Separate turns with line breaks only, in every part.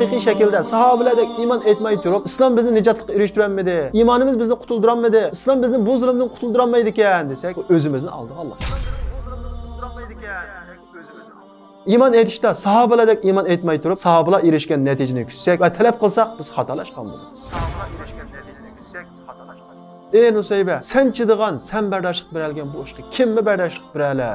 haqiqiy shaklda sahobalardek iymon etmay turib islom bizni nijotga erishtirolmadi iymonimiz bizni qutuldirolmadi islom bizni bu zulmdan qutuldirolmaydi ekan desak o'zimizni aldiga alloh iymon etishda sahobalardek iymon etmay turib sahobalar erishgan natijani kutsak va talab qilsak biz xatolashgan bo'lamiz. Ey nusayba sen chidigan sen bardoshlik beralgan bu ishga kimni bardoshlik berala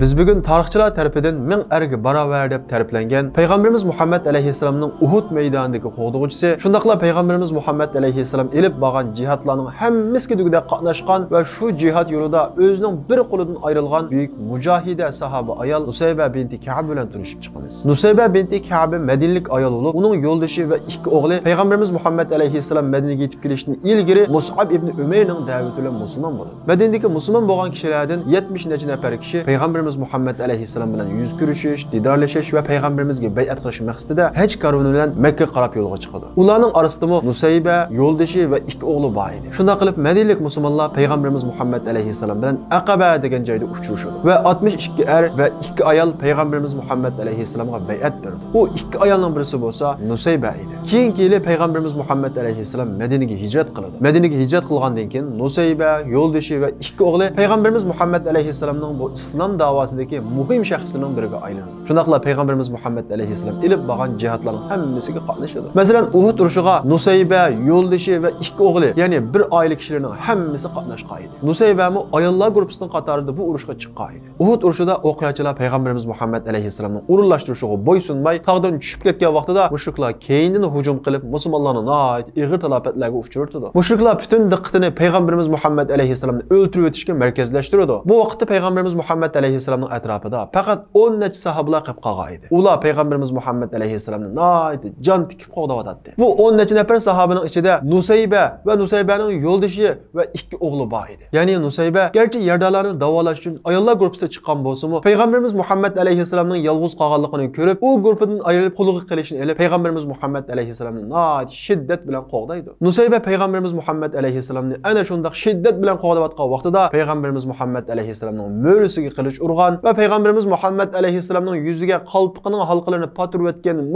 Biz bugun tarixchilar tarafidan ming erga barobar deb ta'riflangan payg'ambarimiz Muhammad alayhissalomning Uhud maydonidagi qo'g'dug'uchisi, shundaqla payg'ambarimiz Muhammad alayhissalom elib borgan jihatlarning hammasiga dugida qatnashgan va shu jihat yo'lida o'zining bir qo'lidan ayrilgan buyuk mujohida sahaba ayol Nusayba binti Ka'b bilan tanishib chiqamiz. Nusayba binti Ka'b Madinlik ayol bo'lib, uning yo'ldoshi va ikki o'g'li payg'ambarimiz Muhammad alayhissalom Madinaga yetib kelishdan ilgari Mus'ab ibn Umayrning da'vati bilan musulmon bo'ldi. Madinadagi musulmon bo'lgan kishilardan 70 necha nafar kishi payg'ambarimiz Muhammad alayhissalom bilan yuz ko'rishish, didorlashish va payg'ambarimizga bay'at qilish maqsadida haj karvoni bilan Makka qarab yo'lga chiqadi. Ularning orasida Nusayba, yo'ldoshi va ikki o'g'li bor edi. Shunday qilib Madinalik musulmonlar payg'ambarimiz Muhammad alayhissalom bilan Aqaba degan joyda uchrashdi va 62 er va ikki ayol payg'ambarimiz Muhammad alayhissalomga bay'at berdi. U ikki ayolning birisi bo'lsa Nusayba edi. Keyin kelib payg'ambarimiz Muhammad alayhissalom Madinaga hijrat qiladi. Madinaga hijrat qilgandan keyin Nusayba, yo'ldoshi va ikki o'g'li payg'ambarimiz Muhammad alayhissalomning bu islom da'vosidagi muhim shaxslarining biriga aylandi. Shundaqla payg'ambarimiz Muhammad alayhissalom ilib borgan jihatlarning hammasiga qatnashdi. Masalan, Uhud urushiga Nusayba, yo'ldoshi va ikki o'g'li, ya'ni bir oila kishilarning hammasi qatnashgan edi. Nusayba mu ayollar guruhining qatorida bu urushga chiqqan edi. Uhud urushida o'qiyotchilar payg'ambarimiz Muhammad alayhissalomning urunlashtirishiga bo'ysunmay, tog'dan tushib ketgan vaqtida mushriklar keyindan hujum qilib musulmonlarni nihoyat ig'ir talafotlarga uchirdi. Mushriklar butun diqqatini payg'ambarimiz Muhammad alayhissalomni o'ltirib o'tishga markazlashtirdi. Bu vaqtda payg'ambarimiz Muhammad Aleyhisselam'ın etrafıda fakat 10 neçe sahabeler qilib qolgan edi. Peygamberimiz Muhammed Aleyhisselam'ın naydi jon tikib qog'davatdi. Bu 10 neçe nafar sahabenin içinde Nusayba ve Nusayba'nın yoldaşı ve iki oğlu bor. Ya'ni Nusayba gerçi yerdalarni davolash uchun ayollar guruhida chiqqan bo'lsa-mu, Peygamberimiz Muhammed Aleyhisselam'ın yolg'iz qolganligini ko'rib, u guruhdan ayrilib qulluq qilishini elib Peygamberimiz Muhammed Aleyhisselam'ın naydi shiddat bilan qog'daydi. Nusayba Peygamberimiz Muhammed Aleyhisselam'ni ana shundoq shiddat bilan qog'davatgan vaqtida Peygamberimiz Muhammed Aleyhisselam'ın mo'risiga qilich urgan va payg'ambarimiz Muhammad alayhissalomning yuziga qalpiqining halqalarini patirib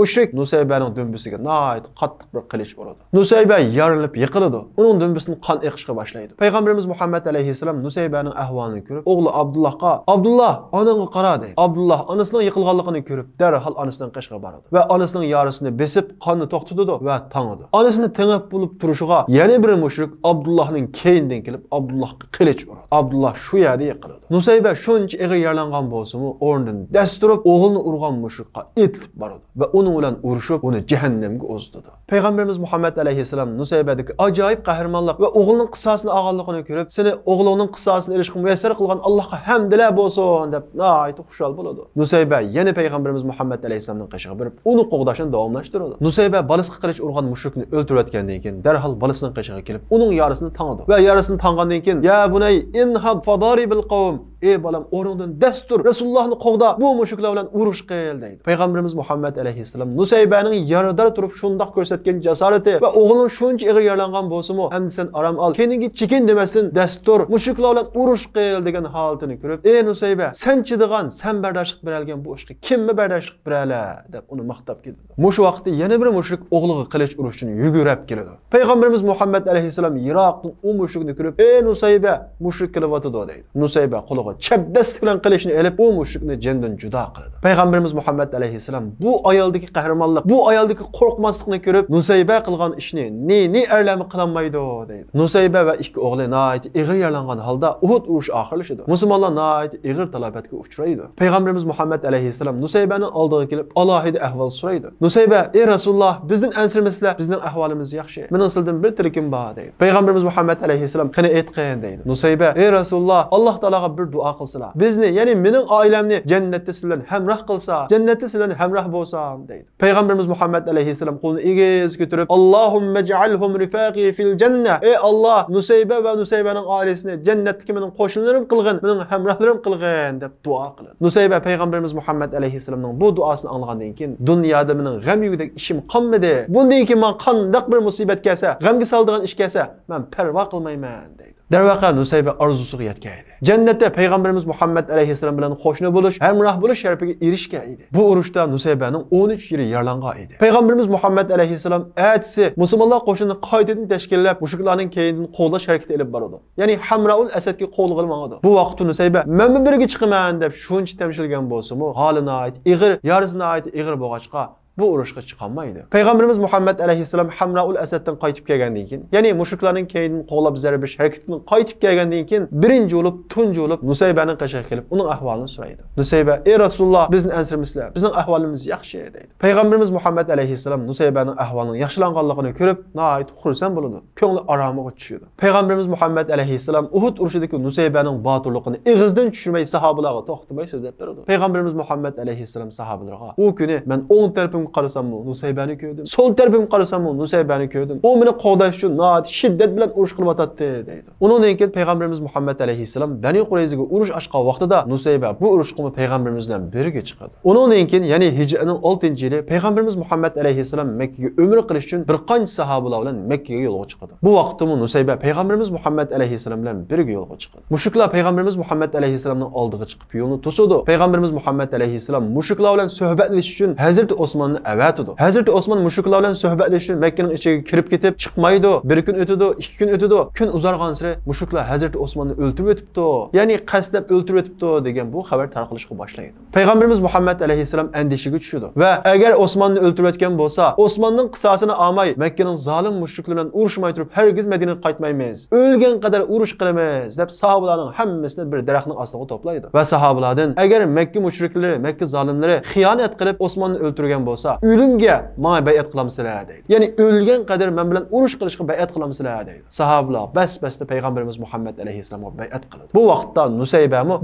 mushrik Nusaybaning dumbisiga nihoyat qattiq bir qilich uradi. Nusayba yorilib yiqiladi. Uning dumbisini qon eqishga boshlaydi. Payg'ambarimiz Muhammad alayhissalom Nusaybaning ahvolini ko'rib, o'g'li Abdullohga "Abdulloh, onangga qara" deydi. Abdulloh onasining yiqilganligini ko'rib, darhol onasining qishga boradi va onasining yorisini besib, qonni to'xtatadi va tangidi. Onasini tingib bo'lib turishiga yana bir mushrik Abdullohning keyindan kelib Abdullohga qilich uradi. Abdulloh shu yerda yiqiladi. Nusayba shuncha ig'ir yaralangan bo'lsa-mu, o'rnidan dast turib, o'g'lini urgan mushrikqa etilib boradi va uni bilan urushib, uni jahannamga o'zdidi. Payg'ambarimiz Muhammad alayhissalom Nusaybadagi ajoyib qahramonlik va o'g'lining qissasini olganligini ko'rib, seni o'g'lining qissasini erishishga muyassar qilgan Allohga hamdlar bo'lsin deb nihoyat xushal bo'ladi. Nusayba yana payg'ambarimiz Muhammad alayhissalomning qishig'iga borib, uni qo'g'dashini davomlashtiradi. Nusayba balisga qilich urgan mushrikni o'ltirayotgandan keyin darhol balisining qishig'iga kelib, uning yorisini tangadi va yorisini tangandan keyin, "Ya bunay inhab fadari bil qavm" ey bolam o'rnidan dastur. Rasulullohni qo'g'da bu mushuklar bilan urush qil deydi. Payg'ambarimiz muhammad alayhissalom nusaybaning yarador turib shundoq ko'rsatgan jasorati va o'g'lim shuncha ig'ir yaralangan bo'lsa-mu sen aram ol. Keyingi chekin demasdan dastur mushuklar bilan urush qil degan holatini ko'rib ey nusayba sen chidigan san bardoshlik beralgan bu ishga kimni bardoshlik berala deb uni maqtab ketdi. Mush vaqtda yana bir mushuk o'g'liga qilich urish uchun yugurib keladi. Payg'ambarimiz muhammad alayhissalom yiroqdan u mushukni ko'rib ey nusayba mushuk kelyotidi deydi. Nusayba qo'liga chabdast bilan qilishni elib u mushrikni jindan judo qiladi payg'ambarimiz muhammad alayhissalom bu ayoldagi qahramonlik bu ayoldagi qo'rqmaslikni ko'rib nusayba qilgan ishni ne ne erlami qilolmaydi deydi. Nusayba va ikki o'g'li nihoyat ig'ir yaralangan holda uhud urushi oxirlashadi musulmonlar nihoyat ig'ir talobatga uchraydi. Payg'ambarimiz muhammad alayhissalom nusaybani oldiga kelib alohida ahvol so'raydi nusayba ey rasululloh bizdan ansirmaslar bizning ahvolimiz yaxshi mening sizdan bir tirikim bor deydi. Payg'ambarimiz muhammad alayhissalom qani aytqin deydi. Nusayba ey rasululloh alloh taologa bir duo duo qilsalar bizni ya'ni mening oilamni jannatda sizlar bilan hamroh qilsa jannatda sizlar bilan hamroh bo'lsam deydi. Payg'ambarimiz muhammad alayhissalom qo'lini egiz ko'tarib allohumma ja'alhum rifaqi fil janna. Ey olloh nusayba va nusaybaning oilasini jannatdagi mening qo'shnilarim qilg'in mening hamrohlarim qilg'in deb duo qiladi. Nusayba payg'ambarimiz muhammad alayhissalomning bu duosini anglagandan keyin dunyoda mening g'am yugidek ishim qolmadi. Bundan keyin man qandaq bir musibat kelsa g'amga soladigan ish kelsa man parvo qilmayman deydi darvaqa nusayba orzusiga yetgan edi. Jannatda payg'ambarimiz muhammad alayhissalom bilan qo'shni bo'lish hamroh bo'lish sharafiga erishgan edi. Bu urushda nusaybaning 13 yili yaralangan edi. Payg'ambarimiz muhammad alayhissalom atisi musulmonlar qo'shinini qaytadan tashkillab mushuklarning keyin qo'llash harakati ilib boradi. Ya'ni hamraul asadga qo'l qilmadi bu vaqtda nusayba man birga chiqaman deb shuncha tamshilgan bo'lsa-mu holini ayt ig'ir yorisini ayt ig'ir bo'lg'achqa bu urushga chiqolmaydi payg'ambarimiz muhammad alayhissalom hamraul asaddan qaytib kelgandan keyin ya'ni mushuklarning keyin qo'llab zarba berish harakatidan qaytib kelgandan keyin birinchi bo'lib tunji bo'lib nusaybaning qashiga kelib uning ahvolini so'raydi nusayba ey rasululloh bizni ansirmisizlar bizning ahvolimiz yaxshi deydi payg'ambarimiz muhammad alayhissalom nusaybaning ahvolining yaxshilanganligini ko'rib nihoyat xursand bo'ladi ko'ngli aromiga tushadi payg'ambarimiz muhammad alayhissalom uhud urushidagi nusaybaning botirligini ig'izdan tushirmay sahobalarga to'xtamay so'zlab beradi payg'ambarimiz muhammad alayhissalom sahobalarga u kuni men o'ng tarafim tarafimga qarasammi nusaybani ko'rdim so'l tarafimga qarasammi nusaybani ko'rdim u meni qo'g'dash uchun nihoyat shiddat bilan urush qilyotdi deydi. Undan keyin payg'ambarimiz muhammad alayhissalom bani qurayzaga urush ochgan vaqtida nusayba bu urush qilma payg'ambarimiz bilan birga chiqadi undan ya'ni hijrining oltinchi yili payg'ambarimiz muhammad alayhissalom makkaga umr qilish uchun bir qancha sahobalar bilan makkaga yo'lga chiqadi bu vaqtda nusayba payg'ambarimiz muhammad alayhissalom bilan birga yo'lga chiqadi mushuklar payg'ambarimiz muhammad alayhissalomning oldiga chiqib yo'lni to'sadi payg'ambarimiz muhammad alayhissalom mushuklar bilan suhbatlashish uchun hazrati osmon Osman'ı avatidi hazrati osmon mushuklar bilan suhbatlashib makkaning ichiga kirib ketib chiqmaydi Bir kun ötüdü, ikki kun ötüdü. kun uzargan sari mushuklar hazrati osmonni o'ltirib o'tibdi ya'ni qasdlab o'ltirib o'tibdi degan bu xabar tarqalışqa boshlaydi payg'ambarimiz muhammad alayhissalom andishiga tushadi va agar osmonni öldürüb ötən bolsa, osmonning qisasını olmay makkaning zolim müşriklərlə bilan urushmay turib hargiz madinaga qaytmaymiz o'lgan qadar urush qilamiz deb sahobalarning hammasini bir daraxtning ostiga to'playdi va sahobalardan agar makka müşrikləri, makka zolimlari xiyonat qilib osmonni o'ltirgan bolsa, bolsa, ölümge bana bayat kılamsılar deydi. Yani ölgen kadar men bilen uruş kılışkı bayat kılamsılar deydi. Sahabla bes besli Peygamberimiz Muhammed Aleyhisselam'a bayat kıladı. Bu vakitta Nusaybe mi?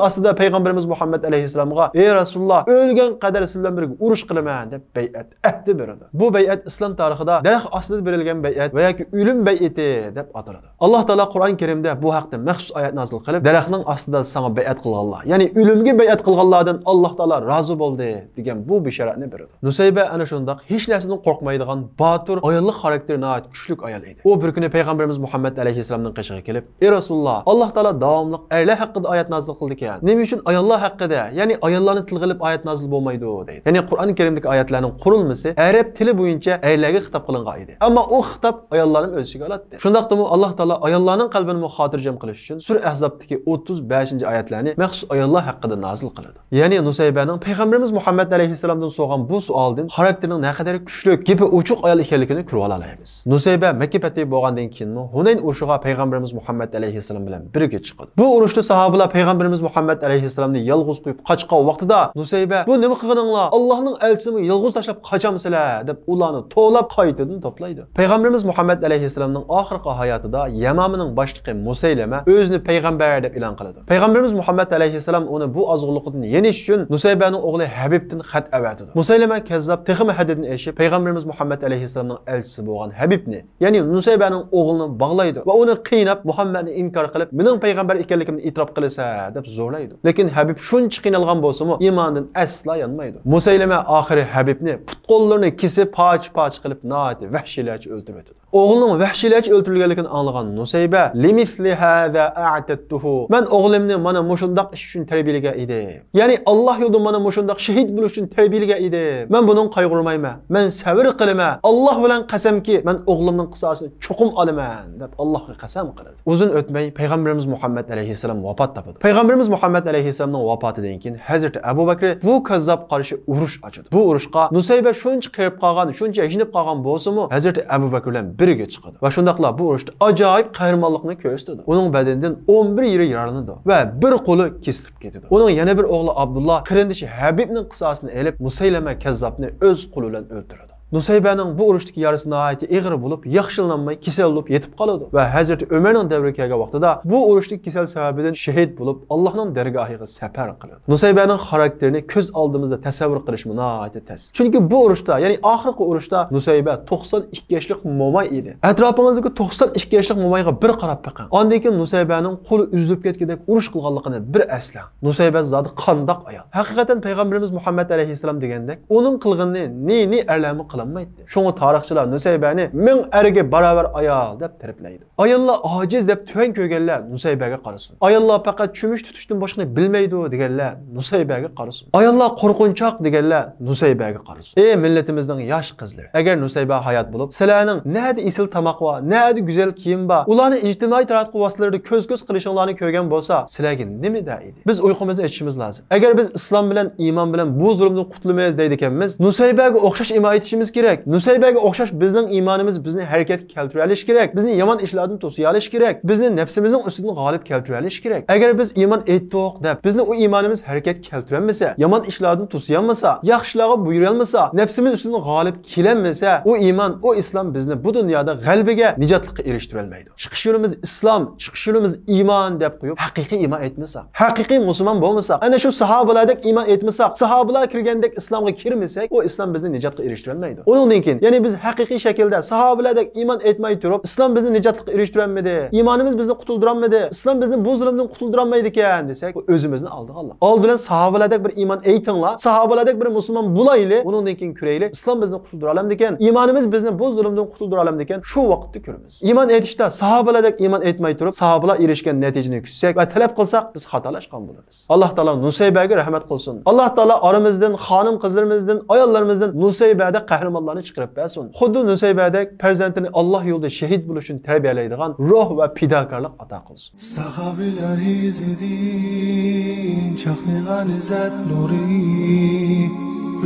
Aslında Peygamberimiz Muhammed Aleyhisselam'a Ey Resulullah ölgen kadar sizden bir uruş kılmayan de bayat ehdi berdi. Bu bayat İslam tarihida derek aslında berilgen bayat veya ki ölüm bayeti deb ataladı. Allah Teala Kur'an-ı Kerim'de bu hakta məxsus ayet nazil kılıp derekinin aslında sana bayat kılganlar. Yani ölümge bayat kılganlardan Allah Teala razı oldu degen bu bir bişaratni berdi. Nusayba ana shundoq hech narsadan qo'rqmaydigan botur ayollik xarakteri nihoyat kuchli ayol edi. U bir kuni payg'ambarimiz Muhammad alayhissalomning qishig'iga kelib, "Ey Rasululloh, Alloh taolo davomli ayollar haqida oyat nozil qildi ekan. Nima uchun ayollar haqida, ya'ni ayollarni til qilib oyat nozil bo'lmaydi?" deydi. Ya'ni Qur'on Karimdagi oyatlarning qurilmasi arab tili bo'yicha ayollarga xitob qilingan edi. Ammo u xitob ayollarni o'z ichiga oladi. Shundaqdimi Alloh taolo ayollarning qalbini xotirjam qilish uchun sur Ahzobdagi 35-oyatlarni maxsus ayollar haqida nozil qiladi. Ya'ni Nusaybaning payg'ambarimiz Muhammad alayhissalomdan so'rgan bu savol oldin xarakterning naqadar kuchli gapi ochiq ayol ekanligini ko'rib ola olamiz nusayba makka fathi bo'lgandan keyin hunayn urushiga payg'ambarimiz muhammad alayhissalom bilan birga chiqadi bu urushda sahobalar payg'ambarimiz muhammad alayhissalomni yolg'iz qo'yib qochgan vaqtida nusayba bu nima qilganinglar? Allohning elchisini yolg'iz tashlab qochamsizlar deb ularni to'lab qaytadan to'playdi. Payg'ambarimiz muhammad alayhissalomning oxirgi hayotida yamamining boshlig'i musaylama o'zini payg'ambar deb e'lon qiladi. Payg'ambarimiz muhammad alayhissalom uni bu ozg'unlikdan yenish uchun nusaybani o'g'li habibdan xat avatidi musaylama Kəzzab texmi həddini eşi Peyğəmbərimiz Muhammed əleyhissalamın elchisi bo'lgan Həbibni, yəni Nusaybənin oğlunu bağlaydı və onu qiynab muhammadni inkar qilib, "Mening payg'ambar ekanligimni e'tirof qilsa" deb zo'rlaydi. Lekin Habib shuncha qiynalgan bo'lsa-mu, iymondan asla yanmaydi. Musaylama oxiri Habibni putqo'llarini kesib, poch-poch qilib, noati vahshiylarcha o'ldirib o'tadi. O'g'lining vahshiylarcha o'ldirilganligini anglagan Nusayba "Limithli hada a'tattuhu" Men o'g'limni mana mushundaq ish uchun tarbiyalagan edim. Ya'ni Alloh yo'lida mana mushundaq shahid bo'lish uchun tarbiyalagan edim. Men bunun qayg'urmayman. Men sabr qilaman. Alloh bilan qasamki, men o'g'limning qisosini chuqum olaman deb Allohga qasam qiladi. Uzun o'tmay payg'ambarimiz Muhammad alayhisalom vafot topadi. Payg'ambarimiz Muhammad alayhisalomning vafotidan keyin Hazrat Abu Bakr bu kazzob qarshi urush ochadi. Bu urushqa Nusayba shuncha qiyib qolgan, shuncha yashinib qolgan bo'lsa-mu, Hazrat Abu Bakr bilan birga chiqadi. Va shundaqla bu urushda ajoyib qahramonlikni ko'rsatadi. Uning badanidan 11 yeri yaralanadi va bir qo'li kesilib ketadi. Uning yana bir o'g'li Abdullah qirindishi Habibning qisosini elib Musaylama kazzabni o'z qo'li bilan o'ldiradi Nusaybaning bu urushdagi yarasi nihoyatda ig'ir bo'lib, yaxshilanmay, kasal bo'lib yetib qoladi va Hazrat Umarning davriga kelgan vaqtida bu urushdagi kasal sababidan shahid bo'lib, Allohning dargohiga safar qiladi. Nusaybaning xarakterini ko'z oldimizda tasavvur qilish nihoyatda tez. Chunki bu urushda, ya'ni oxirgi urushda Nusayba 92 yoshlik mo'may edi. Atrofingizga 92 yoshlik mo'mayga bir qarab boqing. undan keyin Nusaybaning qo'li uzilib ketgandek urush qilganligini bir aslang. Nusayba zodi qandoq ayol. Haqiqatan payg'ambarimiz Muhammad alayhissalom degandek, uning qilganini ne-ne alami qilinmaydi. Shunga tarixchilar Nusaybani ming ariga barobar ayol deb ta'riflaydi. Ayollar ojiz deb tuvan ko'rganlar Nusaybaga qarasin. Ayollar faqat chumush tutishdan boshqani bilmaydi deganlar Nusaybaga qarasin. Ayollar qo'rqinchoq deganlar Nusaybaga qarasin. Ey millatimizning yosh qizlari, agar Nusayba hayot bo'lib, sizlarning nadi isil tomoq va nadi go'zal kiyim bor, ularni ijtimoiy taraqqiy vositalarida ko'z-ko'z qilishinglarni ko'rgan bo'lsa, sizlarga nima deydi? Biz uyqumizni ichishimiz lozim. Agar biz islom bilan, iymon bilan bu zulmdan qutulmaymiz deydi ekanmiz, Nusaybaga o'xshash imo etishimiz kerak. Nusaybaga o'xshash bizning iymonimiz bizni harakatga keltira olish kerak. Bizni yomon ishlardan to'siy olish kerak. Bizni nafsimizning ustidan g'olib keltira olish kerak. Agar biz iymon etdik deb, bizni u iymonimiz harakatga keltirolmasa yomon ishlardan to'siyolmasa yaxshilarga buyurolmasa nafsimiz ustidan g'olib kelamasa, u iymon, u islom bizni bu dunyoda g'albiga, nijotlikqa erishtirolmaydi. Chiqish yo'limiz islom, chiqish yo'limiz iymon deb qo'yib, haqiqiy iymon etmasak, haqiqiy musulmon bo'lmasak, ana shu sahobalardek iymon etmasak, sahobalar kirgandek islomga kirmasak, u islom bizni nijotga erishtirolmaydi bo'lmaydi Undan keyin, ya'ni biz haqiqiy shaklda sahobalardek iymon etmay turib, islom bizni nijotga erishtirolmadi. Iymonimiz bizni qutuldiramadi. Islom bizni bu zulmdan qutuldirolmaydi ekan desak, o'zimizni oldiga oldi Oldidan sahobalardek bir iymon aytinglar, sahobalardek bir musulmon bo'layli, undan keyin ko'rayli. Islom bizni qutuldira olamdi ekan, iymonimiz bizni bu zulmdan qutuldira olamdi ekan, shu vaqtda ko'ramiz. Iymon etishda sahobalardek iymon etmay turib, sahobalar erishgan natijani kutsak va talab qilsak, biz xatolashgan bo'lamiz. Alloh taolo Nusaybaga rahmat qilsin. Alloh taolo oramizdan xonim qizlarimizdan, ayollarimizdan Nusaybada qəhrəmanlarını çıxırıb bəs onu. Xuddi Nusaybədə fərzəndini Allah yolunda şəhid buluşun tərbiyələyən ruh və fidakarlıq ata qılsın.
Sahabilər izidin çaxnılan izzət nuri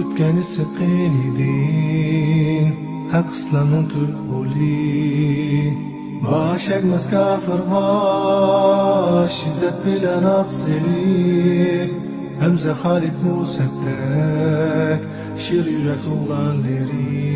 ötgəni sıqın idin haq İslamın tülhuli ما شقمس كافر ما شدت بلا ناتصلي همزة خالد مو سبتك şir yürek oğlanları.